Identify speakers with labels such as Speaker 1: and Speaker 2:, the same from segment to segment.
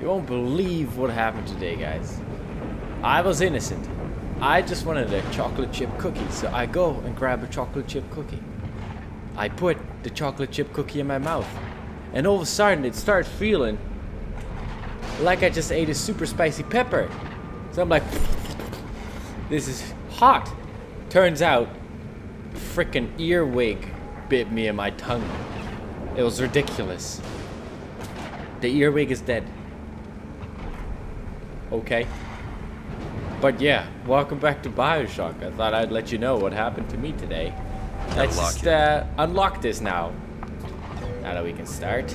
Speaker 1: You won't believe what happened today, guys. I was innocent. I just wanted a chocolate chip cookie, so I go and grab a chocolate chip cookie. I put the chocolate chip cookie in my mouth, and all of a sudden it starts feeling like I just ate a super spicy pepper. So I'm like, this is hot. Turns out, freaking earwig bit me in my tongue. It was ridiculous. The earwig is dead. Okay. But yeah, welcome back to Bioshock. I thought I'd let you know what happened to me today. Let's
Speaker 2: Unlock
Speaker 1: just uh, unlock this now. Now that we can start.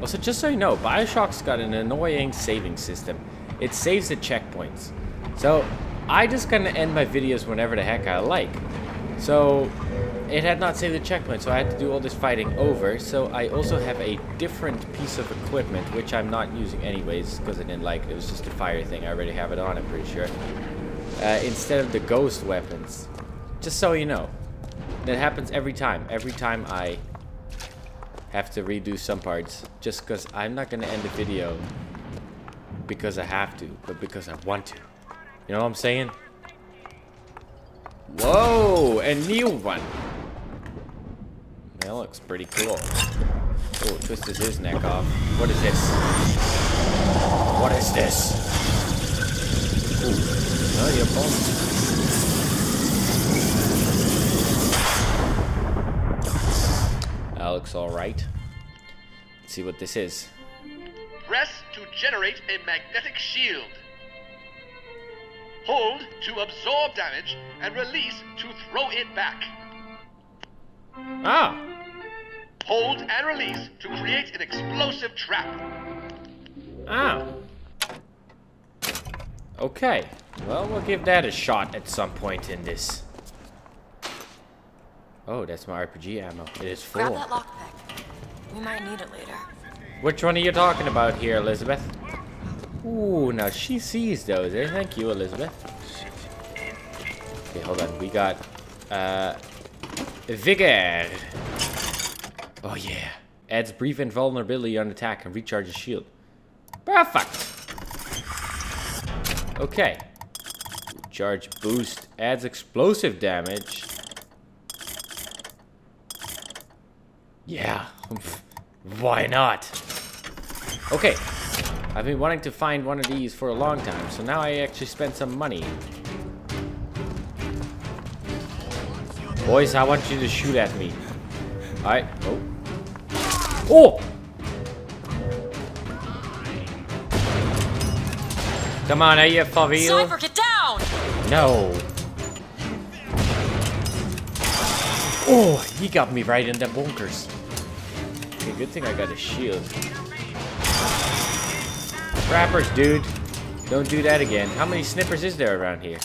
Speaker 1: Also, just so you know, Bioshock's got an annoying saving system. It saves at checkpoints. So, I just kind of end my videos whenever the heck I like. So, it had not saved the checkpoint, so I had to do all this fighting over. So, I also have a different piece of equipment, which I'm not using anyways, because I didn't like it. It was just a fire thing. I already have it on, I'm pretty sure. Uh, instead of the ghost weapons. Just so you know. That happens every time. Every time I have to redo some parts just because I'm not going to end the video because I have to, but because I want to. You know what I'm saying? Whoa, a new one. That looks pretty cool. Oh, twisted his neck off. What is this? What is this? Ooh, oh, your bones. That looks alright. Let's see what this is.
Speaker 3: Press to generate a magnetic shield. Hold to absorb damage and release to throw it back.
Speaker 1: Ah!
Speaker 3: Hold and release to create an explosive trap.
Speaker 1: Ah! Okay. Well, we'll give that a shot at some point in this. Oh, that's my RPG ammo. It is full.
Speaker 4: Grab
Speaker 1: full.
Speaker 4: that lockpick. We might need it later.
Speaker 1: Which one are you talking about here, Elizabeth? Ooh, now she sees those. Eh? Thank you, Elizabeth. Okay, hold on. We got, uh, Vigor. Oh, yeah. Adds brief invulnerability on attack and recharges shield. Perfect. Okay. Charge boost. Adds explosive damage. Yeah. Why not? Okay. I've been wanting to find one of these for a long time, so now I actually spent some money. Boys, I want you to shoot at me. Alright. Oh. Oh! Come on, are you for real?
Speaker 4: Sniper, get down!
Speaker 1: No. Oh, he got me right in the bunkers. Okay, good thing I got a shield. Rappers, dude. Don't do that again. How many snippers is there around here?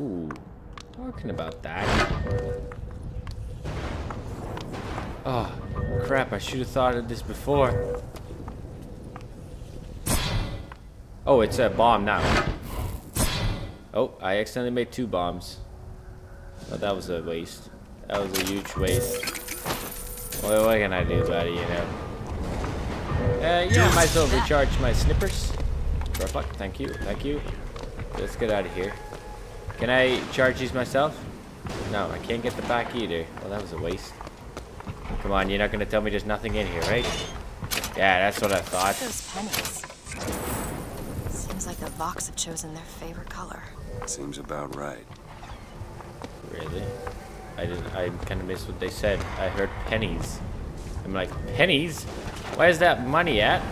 Speaker 1: Ooh, talking about that. Oh, crap. I should have thought of this before. Oh, it's a bomb now. Oh, I accidentally made two bombs. Oh, that was a waste. That was a huge waste. What can I do about it, you know? Uh, yeah, I might as well recharge my snippers. Perfect, thank you, thank you. Let's get out of here. Can I charge these myself? No, I can't get the back either. Well, that was a waste. Come on, you're not gonna tell me there's nothing in here, right? Yeah, that's what I thought.
Speaker 4: Those pennies. Seems like the Vox have chosen their favorite color.
Speaker 2: Seems about right.
Speaker 1: Really? I didn't. I kind of missed what they said. I heard pennies. I'm like pennies. Where's that money at?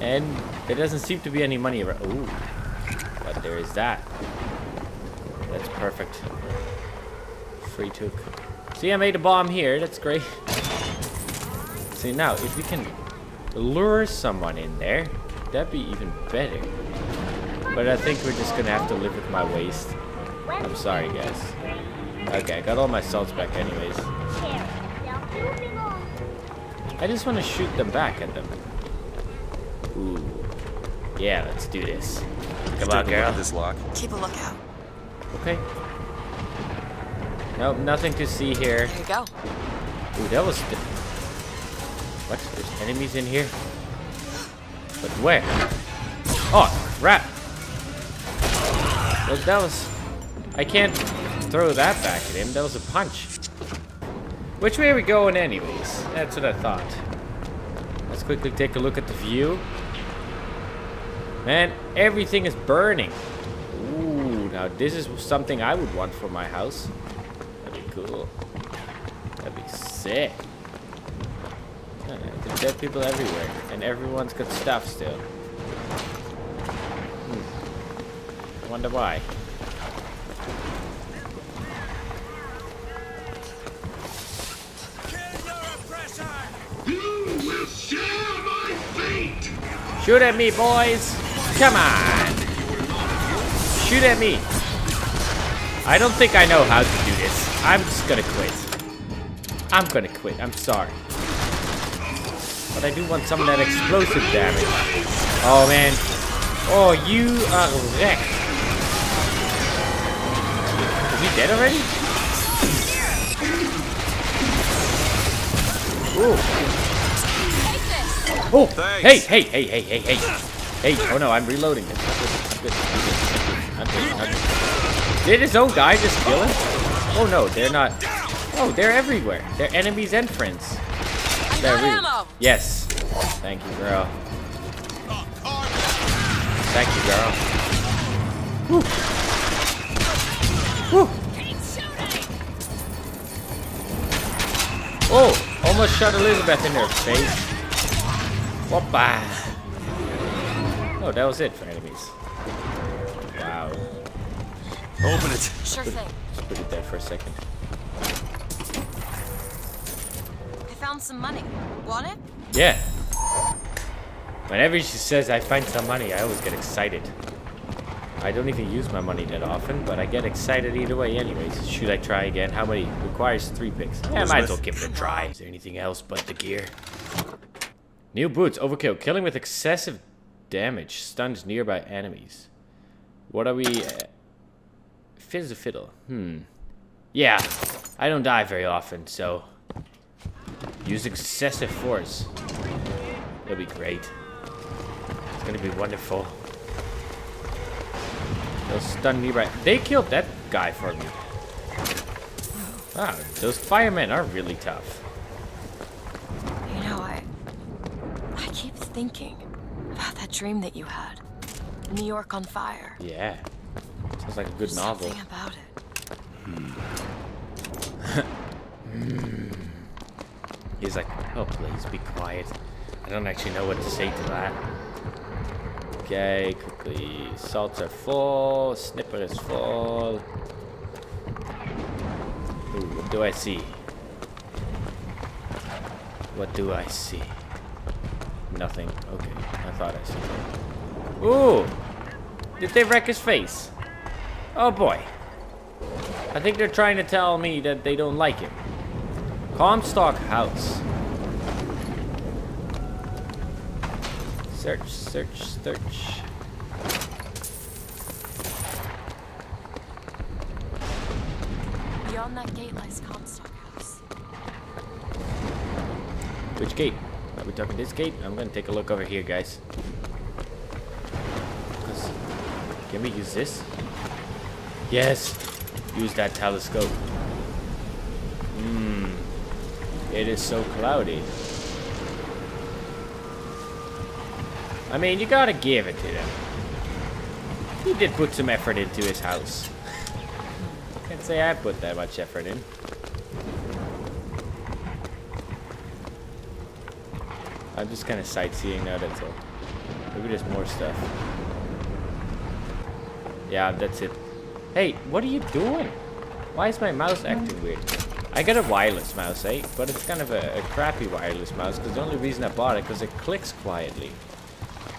Speaker 1: And there doesn't seem to be any money around. Ooh, but there is that. That's perfect. Free took. See, I made a bomb here. That's great. See now, if we can lure someone in there, that'd be even better. But I think we're just gonna have to live with my waste. I'm sorry, guys. Okay, I got all my salts back anyways. I just want to shoot them back at them. Ooh. Yeah, let's do this. Come
Speaker 2: Take
Speaker 1: on,
Speaker 2: a look
Speaker 1: girl.
Speaker 2: this lock.
Speaker 4: Keep a lookout.
Speaker 1: Okay. Nope, nothing to see here.
Speaker 4: There you go.
Speaker 1: Ooh, that was... What? There's enemies in here? But where? Oh, crap. Well, that was... I can't throw that back at him. That was a punch. Which way are we going anyways? That's what I thought. Let's quickly take a look at the view. Man, everything is burning. Ooh, now this is something I would want for my house. That'd be cool. That'd be sick. There's dead people everywhere, and everyone's got stuff still. Hmm. Wonder why. Shoot at me, boys! Come on! Shoot at me! I don't think I know how to do this. I'm just gonna quit. I'm gonna quit. I'm sorry. But I do want some of that explosive damage. Oh, man. Oh, you are wrecked. Is he dead already? Ooh. Oh, hey, hey, hey, hey, hey, hey. Hey, oh no, I'm reloading this. I'm good, I'm good, I'm good, I'm good. Did his own guy just kill him? Oh no, they're not. Oh, they're everywhere. They're enemies and friends. They're
Speaker 4: got
Speaker 1: real-
Speaker 4: ammo.
Speaker 1: Yes. Thank you, girl. Thank you, girl. Woo. Woo. Oh, almost shot Elizabeth in her face. Whoppa. Oh, that was it for enemies. Wow.
Speaker 2: Open it.
Speaker 4: Sure thing.
Speaker 1: Just put it there for a second.
Speaker 4: I found some money. Want it?
Speaker 1: Yeah. Whenever she says I find some money, I always get excited. I don't even use my money that often, but I get excited either way anyways. Should I try again? How many? Requires three picks. Yeah, I might as well give it a try. Is there anything else but the gear? New boots. Overkill. Killing with excessive damage. Stuns nearby enemies. What are we... Uh, fit as a fiddle. Hmm. Yeah. I don't die very often, so... Use excessive force. It'll be great. It's gonna be wonderful. They'll stun me right. They killed that guy for me. Wow, those firemen are really tough.
Speaker 4: You know, I. I keep thinking about that dream that you had. New York on fire.
Speaker 1: Yeah. Like a good
Speaker 4: There's
Speaker 1: novel.
Speaker 4: Something about it. Hmm.
Speaker 1: He's like, oh please be quiet. I don't actually know what to say to that. Okay, quickly. Salts are full. Snipper is full. Ooh, what do I see? What do I see? Nothing. Okay, I thought I saw. Ooh! Did they wreck his face? Oh boy. I think they're trying to tell me that they don't like him. Comstock House. Search, search, search.
Speaker 4: Beyond that gate lies Comstock House.
Speaker 1: Which gate? Are we talking this gate? I'm gonna take a look over here, guys. Can we use this? Yes! Use that telescope. Hmm. It is so cloudy. I mean, you gotta give it to them. He did put some effort into his house. Can't say I put that much effort in. I'm just kind of sightseeing now, that's all. Maybe there's more stuff. Yeah, that's it. Hey, what are you doing? Why is my mouse acting weird? I got a wireless mouse, eh? But it's kind of a, a crappy wireless mouse, because the only reason I bought it, because it clicks quietly.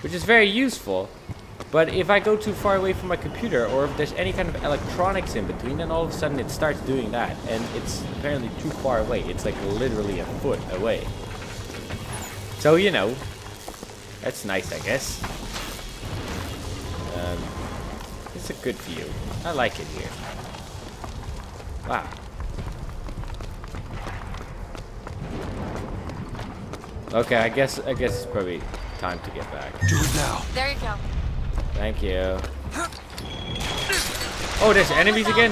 Speaker 1: Which is very useful, but if I go too far away from my computer, or if there's any kind of electronics in between, then all of a sudden it starts doing that, and it's apparently too far away. It's like literally a foot away. So, you know, that's nice, I guess. A good view. I like it here. Wow. Okay, I guess I guess it's probably time to get back.
Speaker 2: Do it now.
Speaker 4: There you go.
Speaker 1: Thank you. Oh, there's enemies again?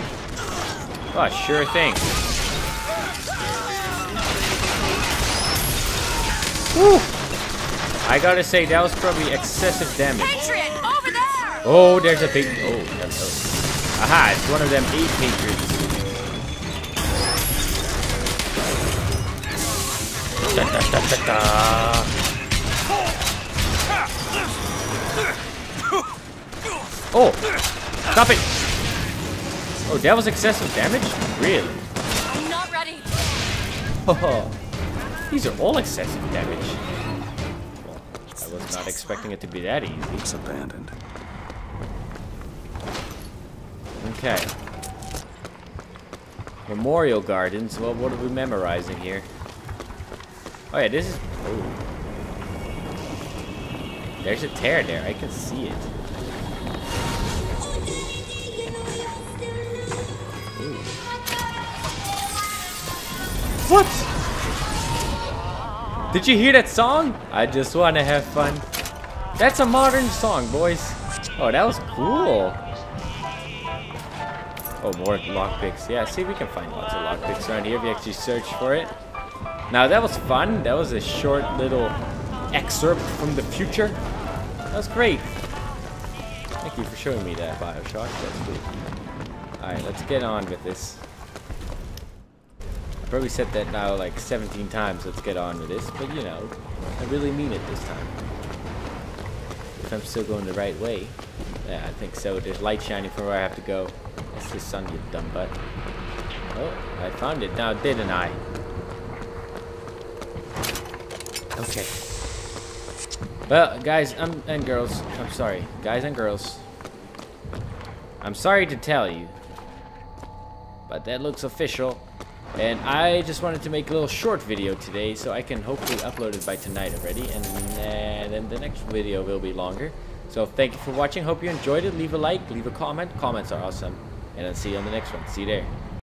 Speaker 1: Oh, sure thing. Whew. I gotta say, that was probably excessive damage.
Speaker 4: Patriot, over there!
Speaker 1: Oh, there's a big... Oh, no, no. Aha, it's one of them eight patriots. Da, da, da, da, da. Oh! Stop it! Oh, that was excessive damage? Really?
Speaker 4: I'm not ready.
Speaker 1: Oh, these are all excessive damage. Well, I was not expecting it to be that easy.
Speaker 2: It's abandoned.
Speaker 1: Okay. Memorial Gardens. Well, what are we memorizing here? Oh yeah, this is... Oh. There's a tear there. I can see it. Ooh. What? Did you hear that song? I just want to have fun. That's a modern song, boys. Oh, that was cool. Oh, more lockpicks. Yeah, see, we can find lots of lockpicks around here if you actually search for it. Now, that was fun. That was a short little excerpt from the future. That was great. Thank you for showing me that, Bioshock. That's cool. Alright, let's get on with this. I probably said that now like 17 times, let's get on with this. But, you know, I really mean it this time. If I'm still going the right way. Yeah, I think so. There's light shining from where I have to go. That's the sun, you dumb butt. Oh, I found it now, didn't I? Okay. Well, guys um, and girls, I'm sorry. Guys and girls. I'm sorry to tell you. But that looks official. And I just wanted to make a little short video today so I can hopefully upload it by tonight already. And then the next video will be longer. So thank you for watching. Hope you enjoyed it. Leave a like, leave a comment. Comments are awesome. And I'll see you on the next one. See you there.